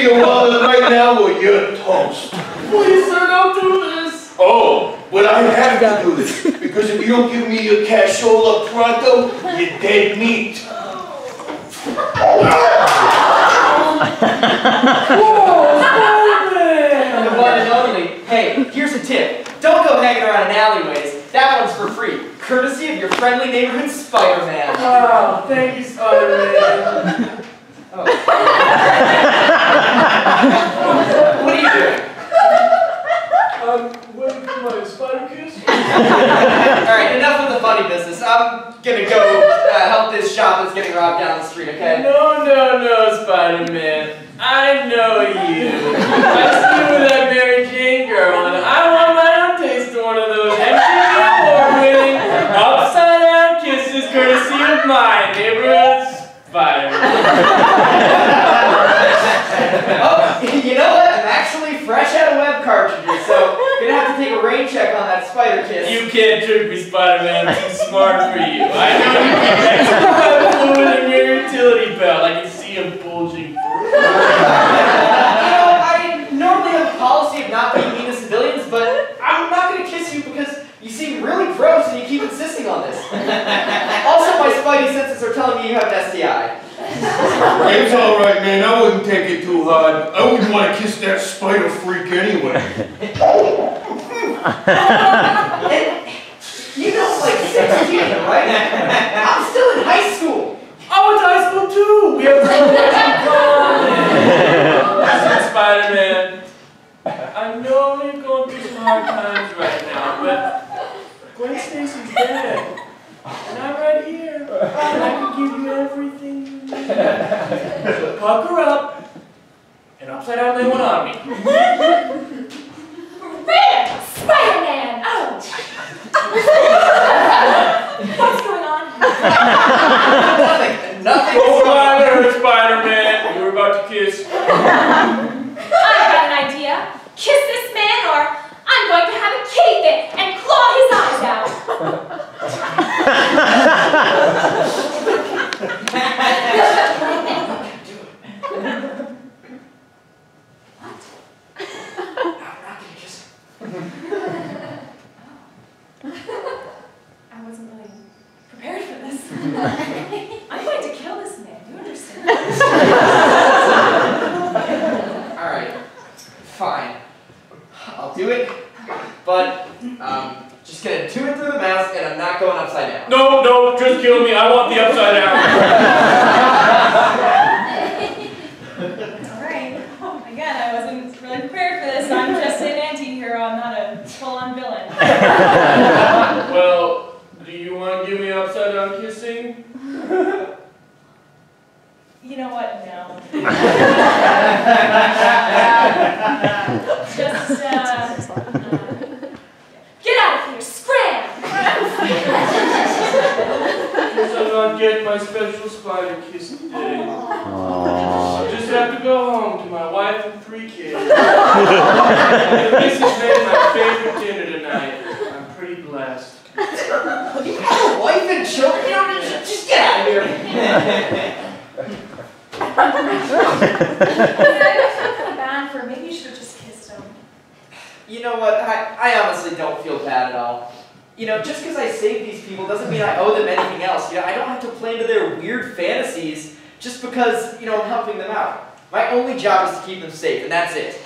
me your wallet right now or you're toast. Please, sir, don't do this. Oh, but I have to do this, because if you don't give me your cashola pronto, you're dead meat. The one and only. Hey, here's a tip. Don't go hanging around in alleyways. That one's for free. Courtesy of your friendly neighborhood Spider-Man. Oh, thank you, Spider-Man. Oh. what are you doing? I'm waiting for my spider kiss. Alright, enough of the funny business. I'm gonna go uh, help this shop that's getting robbed down the street, okay? No, no, no, Spider-Man. I know you. I see with that Mary Jane girl, and I want my own taste of one of those MTV award-winning upside-down kisses courtesy of my neighborhood Spider-Man. Oh, you know what? I'm actually fresh out of web cartridges, so gonna have to take a rain check on that spider kiss. You can't trick me, Spider-Man. Too smart for you. I know you keep extra fluid in your utility belt. I can see him bulging through. You know, I normally have a policy of not being mean to civilians, but I'm not gonna kiss you because you seem really gross and you keep insisting on this. Also, my spidey senses are telling me you have an STI. It's all right, man. I wouldn't take it too hard. I wouldn't want to kiss that spider freak anyway. And you know, like 16, right? I'm still in high school. I went to high school too. We have so much in common. Listen, Spider-Man. I know you're going through some hard times right now, but Gwen Stacy's dead. And I'm right here. And I can give you everything you need. So pucker up and upside down lay one on me. Rip! Spider-Man! Ouch! What's going on? Nothing. Nothing. Go on there, Spider-Man. You were about to kiss. I've got an idea. Kiss this man or I'm going to have a cave in and claw his eyes out. I'm not gonna kiss I wasn't really prepared for this. I'm going to kill this man. Do you understand? Alright, fine. I'll do it, but um, just gonna do it through the mask and I'm not going upside down. No, no, just kill me. I want the upside down. Alright. Oh, again, I wasn't really prepared for this. I'm just an anti-hero. I'm not a full-on villain. Well, do you want to give me upside down kissing? You know what? No. Just, uh, uh, Get out of here! Scram! Guess I'm not getting my special spider kiss today. I'll just have to go home to my wife and three kids. this has made my favorite dinner tonight. I'm pretty blessed. You have a wife and children? You know, just, just get out of here. I feel kind of bad for maybe you should have just kissed him. You know what? I, I honestly don't feel bad at all. You know, just because I saved these people doesn't mean I owe them anything else. You know, I don't have to play into their weird fantasies just because, you know, I'm helping them out. My only job is to keep them safe, and that's it.